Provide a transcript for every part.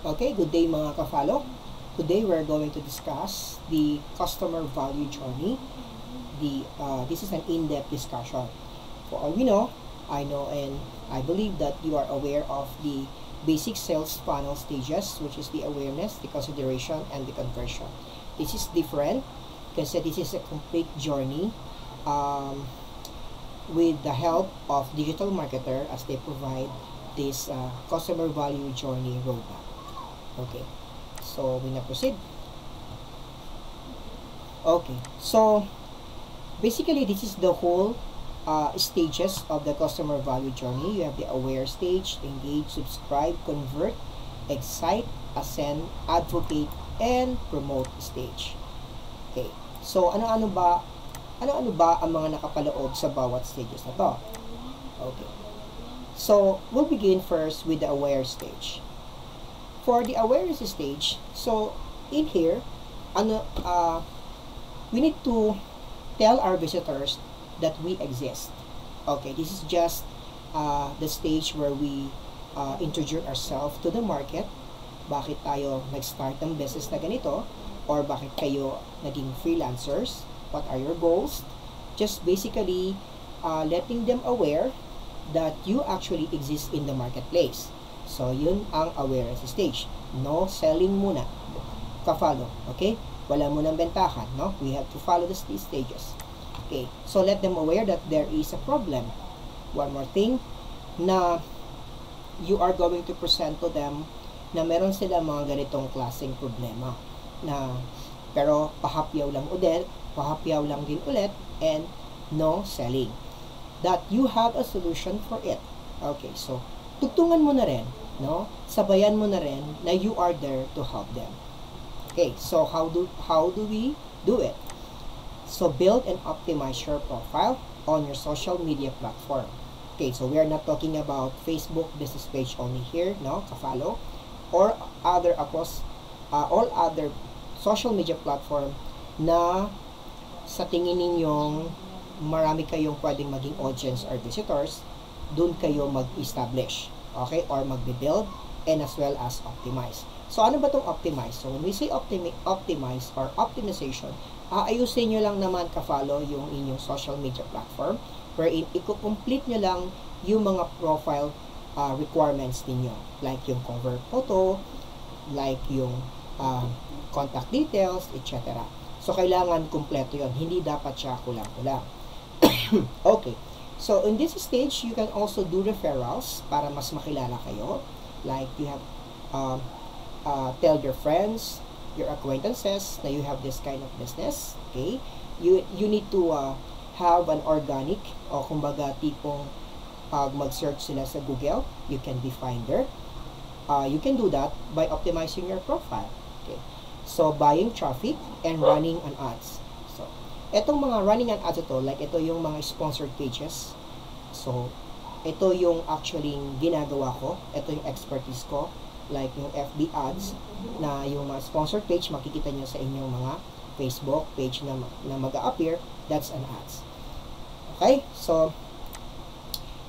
Okay, good day mga ka-follow. Today we're going to discuss the customer value journey. The uh, this is an in-depth discussion. For all we know, I know and I believe that you are aware of the basic sales funnel stages, which is the awareness, the consideration, and the conversion. This is different kasi this is a complete journey um, with the help of digital marketer as they provide this uh, customer value journey roadmap. Okay. So, we na proceed. Okay. So, basically, this is the whole uh, stages of the customer value journey. You have the aware stage, engage, subscribe, convert, excite, ascend, advocate, and promote stage. Okay. So, ano-ano ba ano-ano ba ang mga nakapaloob sa bawat stages na to? Okay. So, we'll begin first with the aware stage. For the awareness stage, so in here, ano, uh, we need to tell our visitors that we exist. Okay, this is just uh, the stage where we uh, introduce ourselves to the market. Bakit tayo nag-start ng business na ganito? Or bakit kayo naging freelancers? What are your goals? Just basically uh, letting them aware that you actually exist in the marketplace. So, yun ang awareness stage. No selling muna. Ka-follow. Okay? Wala munang bentahan. No? We have to follow the stages. Okay. So, let them aware that there is a problem. One more thing, na you are going to present to them na meron sila mga ganitong klaseng problema. Na, pero pahapyaw lang ulit, pahapyaw lang din ulit, and no selling. That you have a solution for it. Okay, so, tugtungan mo na rin no? Sabayan mo na rin na you are there to help them. Okay, so how do how do we do it? So build and optimize your profile on your social media platform. Okay, so we are not talking about Facebook business page only here, no? Ka-follow or other across uh, all other social media platform na sa tingin ninyong marami kayong pwedeng maging audience or visitors, doon kayo mag-establish okay, or magbe-build, and as well as optimize. So, ano ba itong optimize? So, when we say optimi optimize or optimization, aayusin nyo lang naman ka-follow yung inyong social media platform wherein i-complete nyo lang yung mga profile uh, requirements ninyo. Like yung cover photo, like yung uh, contact details, etc. So, kailangan kumpleto yon Hindi dapat siya kulang-kulang. okay. So, in this stage, you can also do referrals para mas makilala kayo. Like, you have, uh, uh, tell your friends, your acquaintances na you have this kind of business. Okay? You, you need to uh, have an organic o kumbaga tipong pag mag-search sila sa Google, you can be finder. Uh, you can do that by optimizing your profile. Okay? So, buying traffic and running an ads. Etong mga running an ads ito, like ito yung mga sponsored pages. So, ito yung actually ginagawa ko. Ito yung expertise ko. Like yung FB ads na yung mga sponsored page, makikita nyo sa inyong mga Facebook page na, na mag-appear. That's an ads. Okay? So,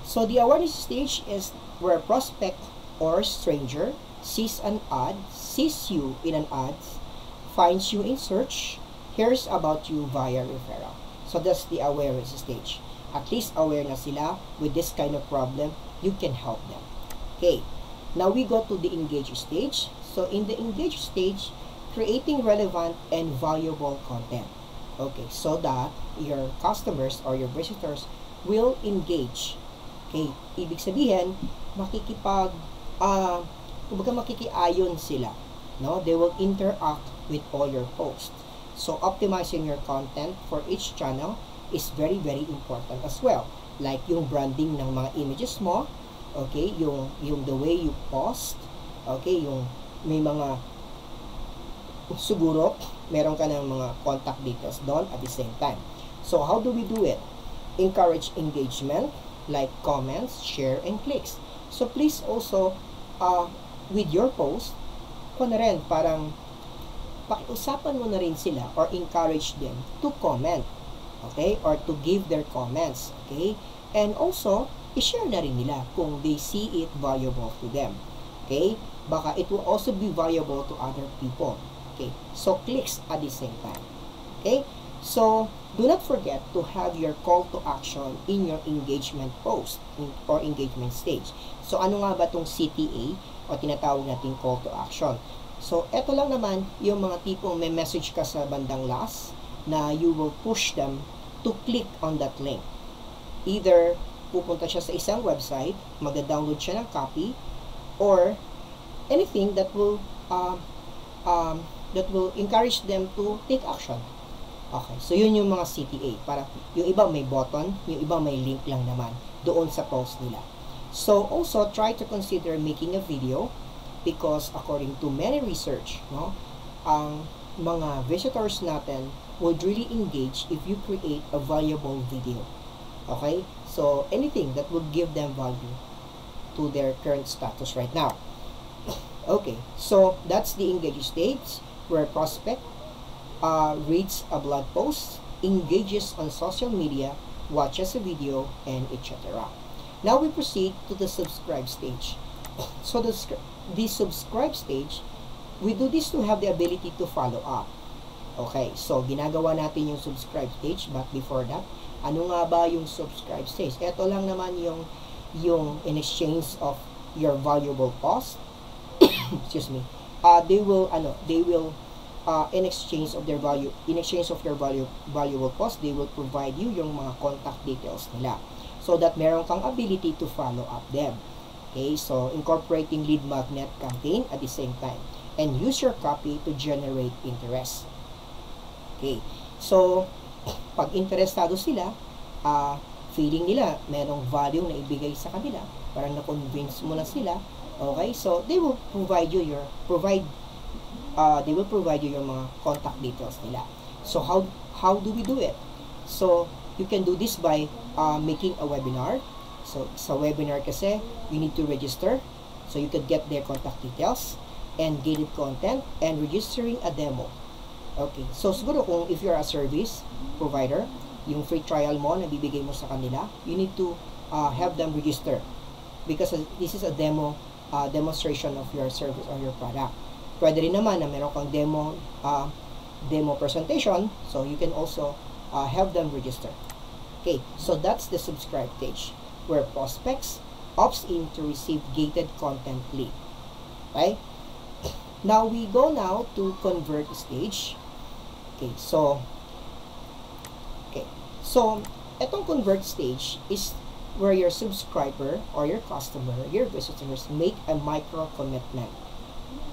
so the awareness stage is where prospect or stranger sees an ad, sees you in an ad, finds you in search, hears about you via referral. So that's the awareness stage. At least aware na sila with this kind of problem, you can help them. Okay, now we go to the engage stage. So in the engage stage, creating relevant and valuable content. Okay, so that your customers or your visitors will engage. Okay, ibig sabihin, makikipag, uh, kumbaga makikiayon sila. No? They will interact with all your posts. So, optimizing your content for each channel is very, very important as well. Like yung branding ng mga images mo, okay, yung, yung the way you post, okay, yung may mga siguro, meron ka ng mga contact details doon at the same time. So, how do we do it? Encourage engagement, like comments, share, and clicks. So, please also, uh, with your post, kung na rin, parang pakiusapan mo na rin sila or encourage them to comment. Okay? Or to give their comments. Okay? And also, i-share na rin nila kung they see it valuable to them. Okay? baka it will also be valuable to other people. Okay, so clicks at the same time. Okay, so do not forget to have your call to action in your engagement post or engagement stage. So ano nga ba tong CTA o tinatawag nating call to action? So eto lang naman yung mga tipong may message ka sa bandang last na you will push them to click on that link. Either pupunta siya sa isang website, magda-download siya ng copy, or anything that will uh, um, that will encourage them to take action. Okay, so yun yung mga CTA. Para yung iba may button, yung iba may link lang naman doon sa post nila. So also try to consider making a video because according to many research, no, ang mga visitors natin would really engage if you create a valuable video. Okay? So anything that would give them value to their current status right now. Okay, so that's the engage stage where prospect uh, reads a blog post, engages on social media, watches a video, and etc. Now we proceed to the subscribe stage. So the, the subscribe stage, we do this to have the ability to follow up. Okay, so ginagawa natin yung subscribe stage, but before that, ano nga ba yung subscribe stage? Ito lang naman yung yung in exchange of your valuable post excuse me uh, they will ano they will uh, in exchange of their value in exchange of your value valuable post they will provide you yung mga contact details nila so that meron kang ability to follow up them okay so incorporating lead magnet campaign at the same time and use your copy to generate interest. Okay so pag interesado sila uh, feeling nila merong value na ibigay sa kanila parang na-convince mo na sila okay? So they will provide you your provide uh, they will provide you yung mga contact details nila. So how how do we do it? So you can do this by uh, making a webinar so sa webinar kasi you need to register so you can get their contact details and gated content and registering a demo okay so siguro kung if you're a service provider yung free trial mo na bibigay mo sa kanila, you need to uh, have them register because this is a demo uh, demonstration of your service or your product. Pwede rin naman na meron kang demo uh, demo presentation, so you can also uh, have them register. Okay, so that's the subscribe page where prospects opts in to receive gated content lead. Okay? Now we go now to convert stage. Okay, so So, itong convert stage is where your subscriber or your customer, your visitors make a micro commitment.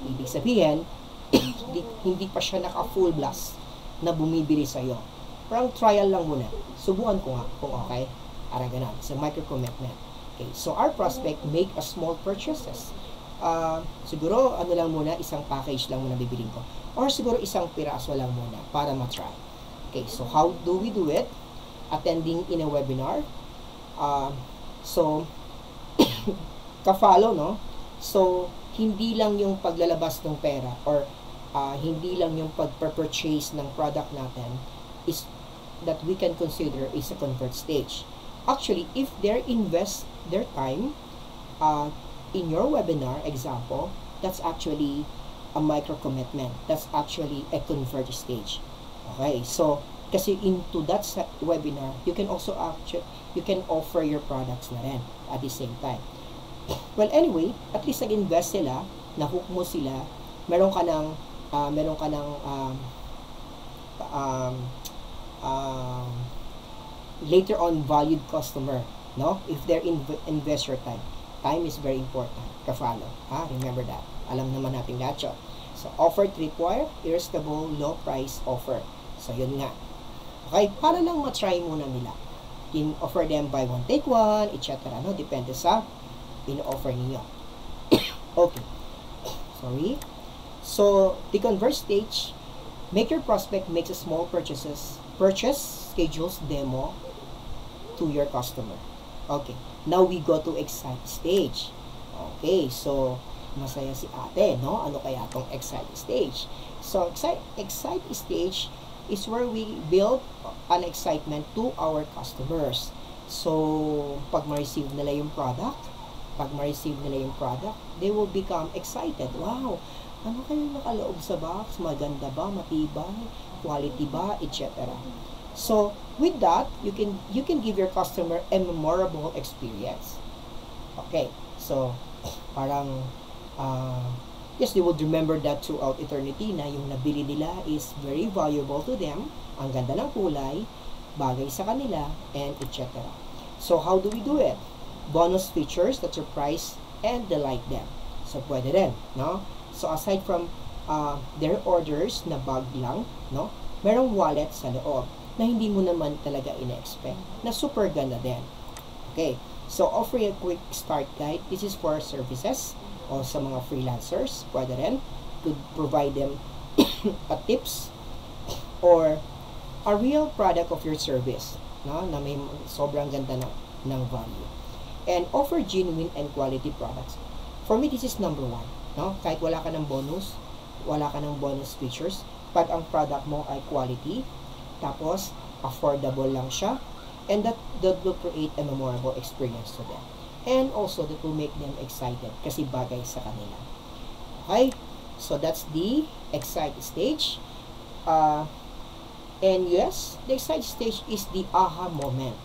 Ibig sabihin, hindi, hindi pa siya naka full blast na bumibili sa iyo. Parang trial lang muna. Subukan ko nga kung okay. Parang ganun. So, micro commitment. Okay. So, our prospect make a small purchases. Uh, siguro, ano lang muna, isang package lang muna bibiling ko. Or siguro isang piraso lang muna para ma-try. Okay. So, how do we do it? attending in a webinar. Uh, so, ka-follow, no? So, hindi lang yung paglalabas ng pera or uh, hindi lang yung pag-purchase ng product natin is that we can consider is a convert stage. Actually, if they invest their time uh, in your webinar example, that's actually a micro commitment. That's actually a convert stage. Okay, so kasi into that webinar, you can also actually, you can offer your products na rin at the same time. Well, anyway, at least nag-invest sila, na-hook mo sila, meron ka ng, uh, meron ka ng, um, um, um, later on valued customer, no? If they're in invest time. Time is very important. Ka-follow. Ha? Remember that. Alam naman natin lahat yun. So, offer to require, irresistible, low price offer. So, yun nga. Okay? Para lang matry muna nila. In offer them buy one, take one, etc. No? Depende sa in-offer niyo. okay. Sorry. So, the convert stage, make your prospect makes a small purchases, purchase schedules demo to your customer. Okay. Now we go to excite stage. Okay. So, masaya si ate, no? Ano kaya tong excite stage? So, excite, excite stage is where we build an excitement to our customers. So, pag ma-receive nila yung product, pag ma-receive nila yung product, they will become excited. Wow, ano kayo nakaloob sa box? Maganda ba? Matibay? Quality ba? Etc. So, with that, you can you can give your customer a memorable experience. Okay, so parang uh, yes, they would remember that throughout eternity na yung nabili nila is very valuable to them, ang ganda ng kulay, bagay sa kanila, and etc. So, how do we do it? bonus features that surprise and delight them. So, pwede rin, no? So, aside from uh, their orders na bag lang, no? Merong wallet sa loob na hindi mo naman talaga ina-expect na super ganda din. Okay. So, offering a quick start guide. This is for services o sa mga freelancers. Pwede rin to provide them a tips or a real product of your service no, na may sobrang ganda na, ng value and offer genuine and quality products. For me, this is number one. No? Kahit wala ka ng bonus, wala ka ng bonus features, pag ang product mo ay quality, tapos affordable lang siya, and that, that will create a memorable experience to them. And also, that will make them excited kasi bagay sa kanila. Okay? So, that's the excite stage. Uh, and yes, the excite stage is the aha moment.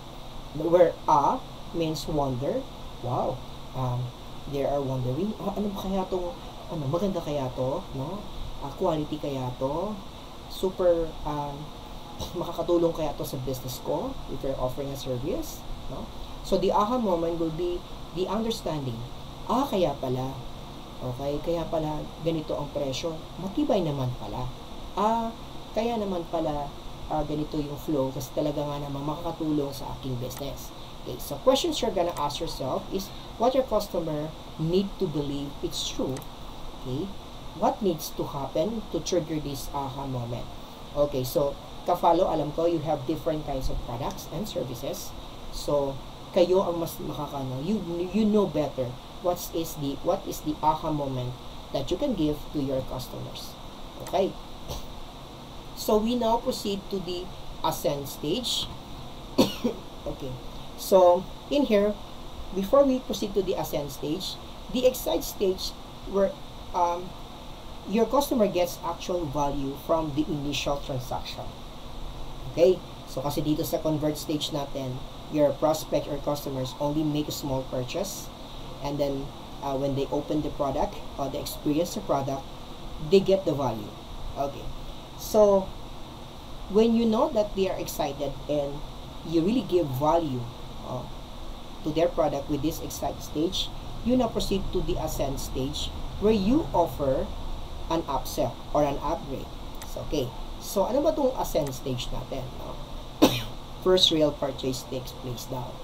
Where ah means wonder. Wow. Um, they are wondering, ah, ano ba kaya tong, ano, maganda kaya to, no? Uh, quality kaya to? Super, um, makakatulong kaya to sa business ko if you're offering a service, no? So, the aha moment will be the understanding. Ah, kaya pala. Okay, kaya pala ganito ang presyo. Matibay naman pala. Ah, kaya naman pala uh, ganito yung flow kasi talaga nga naman makakatulong sa aking business. Okay, so questions you're gonna ask yourself is what your customer need to believe it's true. Okay, what needs to happen to trigger this aha moment? Okay, so ka-follow, alam ko, you have different kinds of products and services. So, kayo ang mas makakano, you, you know better what is the what is the aha moment that you can give to your customers. Okay. So, we now proceed to the ascend stage. okay. So, in here, before we proceed to the ascend stage, the excite stage where um, your customer gets actual value from the initial transaction. Okay? So, kasi dito sa convert stage natin, your prospect or customers only make a small purchase and then uh, when they open the product or they experience the product, they get the value. Okay. So, when you know that they are excited and you really give value uh, to their product with this excite stage, you now proceed to the ascend stage where you offer an upsell or an upgrade. So, okay. So, ano ba itong ascend stage natin? No? First real purchase takes place daw.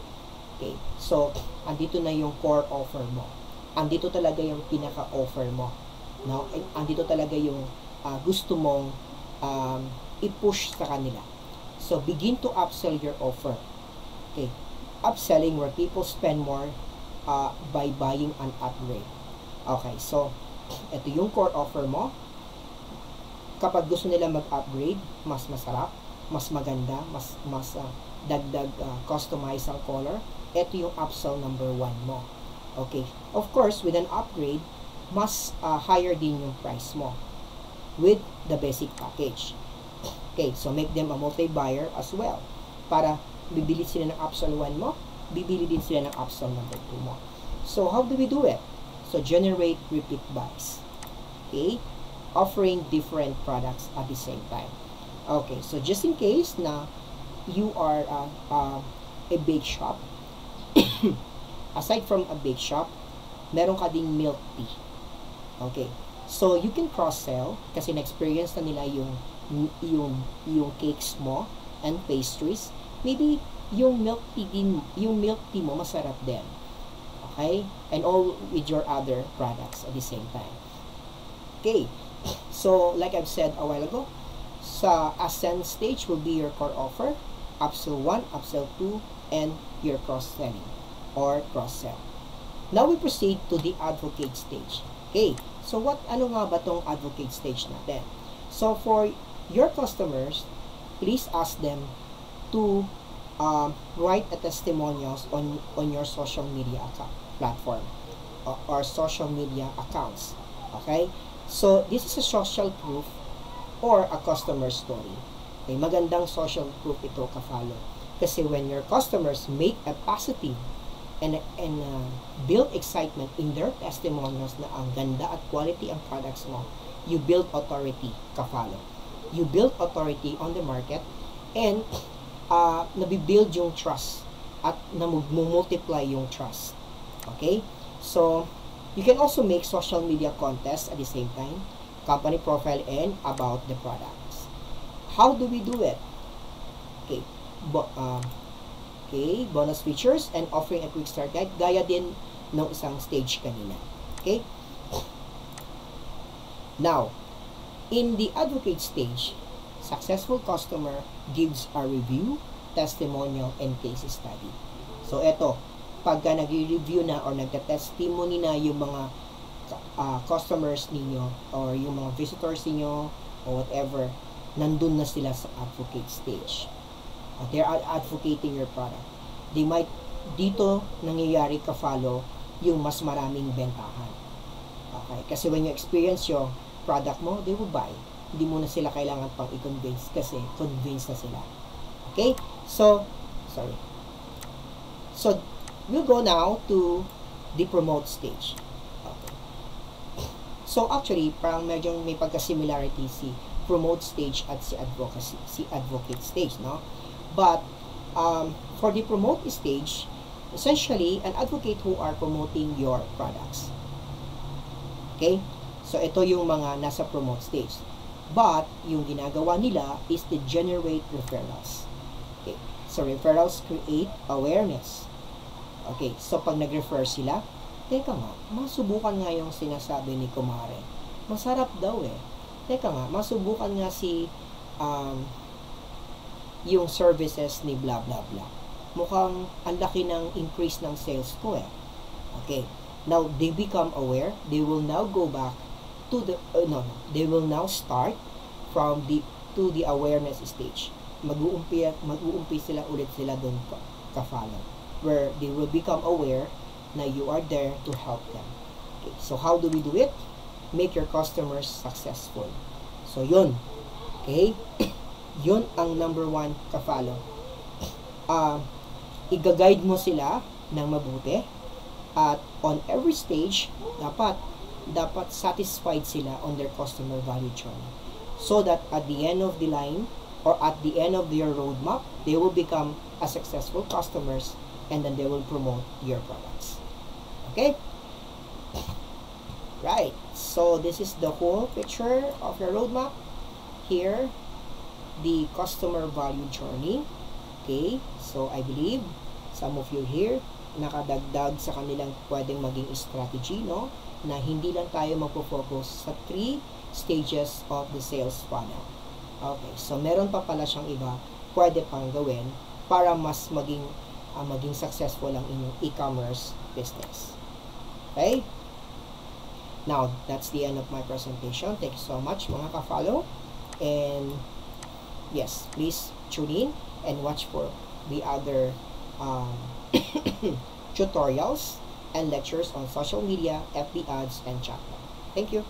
Okay. So, andito na yung core offer mo. Andito talaga yung pinaka-offer mo. No? Andito talaga yung uh, gusto mong um, i-push sa kanila. So, begin to upsell your offer. Okay upselling where people spend more uh, by buying an upgrade. Okay, so, ito yung core offer mo. Kapag gusto nila mag-upgrade, mas masarap, mas maganda, mas, mas uh, dagdag uh, customize ang color, ito yung upsell number one mo. Okay, of course, with an upgrade, mas uh, higher din yung price mo with the basic package. Okay, so make them a multi-buyer as well para bibili sila ng upsell 1 mo, bibili din sila ng upsell number 2 mo. So, how do we do it? So, generate repeat buys. Okay? Offering different products at the same time. Okay, so just in case na you are uh, uh, a bake shop, aside from a bake shop, meron ka ding milk tea. Okay. So, you can cross-sell kasi na-experience na nila yung yung yung cakes mo and pastries maybe yung milk tea din, yung milk tea mo masarap din. Okay? And all with your other products at the same time. Okay. So, like I've said a while ago, sa ascend stage will be your core offer, upsell 1, upsell 2, and your cross-selling or cross-sell. Now we proceed to the advocate stage. Okay. So, what, ano nga ba tong advocate stage natin? So, for your customers, please ask them to uh, write a testimonials on on your social media account platform. or, or social media accounts. Okay? So, this is a social proof or a customer story. Okay, magandang social proof ito ka-follow. Kasi when your customers make a positive and, and uh, build excitement in their testimonials na ang ganda at quality ang products mo, you build authority ka-follow. You build authority on the market and uh, nabibuild yung trust at namumultiply yung trust. Okay? So, you can also make social media contests at the same time, company profile and about the products. How do we do it? Okay. Bo uh, okay, bonus features and offering a quick start guide gaya din ng isang stage kanina. Okay? Now, in the advocate stage, successful customer gives a review, testimonial, and case study. So, eto, pagka nag-review na or nagta-testimony na yung mga uh, customers ninyo or yung mga visitors ninyo or whatever, nandun na sila sa advocate stage. Uh, they're advocating your product. They might, dito nangyayari ka-follow yung mas maraming bentahan. Okay? Kasi when you experience yung product mo, they will buy. Hindi mo na sila kailangan pang i-convince kasi convinced na sila. Okay? So, sorry. So, we'll go now to the promote stage. Okay. So, actually, parang medyo may pagka-similarity si promote stage at si advocacy, si advocate stage, no? But, um, for the promote stage, essentially, an advocate who are promoting your products. Okay? So, ito yung mga nasa promote stage. But, yung ginagawa nila is to generate referrals. Okay? So, referrals create awareness. Okay, so pag nag-refer sila, teka nga, masubukan nga yung sinasabi ni Kumare. Masarap daw eh. Teka nga, masubukan nga si um, yung services ni blah blah blah. Mukhang ang laki ng increase ng sales ko eh. Okay. Now, they become aware. They will now go back to the, uh, no, they will now start from the, to the awareness stage. Mag-uumpi, mag-uumpi sila ulit sila doon ka-follow where they will become aware na you are there to help them. Okay, so how do we do it? Make your customers successful. So yun. Okay? yun ang number one ka-follow. Uh, i-guide mo sila ng mabuti at on every stage, dapat dapat satisfied sila on their customer value journey. So that at the end of the line or at the end of their roadmap, they will become a successful customers and then they will promote your products. Okay? Right. So this is the whole picture of your roadmap. Here, the customer value journey. Okay? So I believe some of you here nakadagdag sa kanilang pwedeng maging strategy, no? Na hindi lang tayo magpo-focus sa three stages of the sales funnel. Okay, so meron pa pala siyang iba pwede pang gawin para mas maging uh, maging successful ang inyong e-commerce business. Okay? Now, that's the end of my presentation. Thank you so much mga ka-follow. And yes, please tune in and watch for the other um, tutorials and lectures on social media, FB ads, and chatbot. Thank you.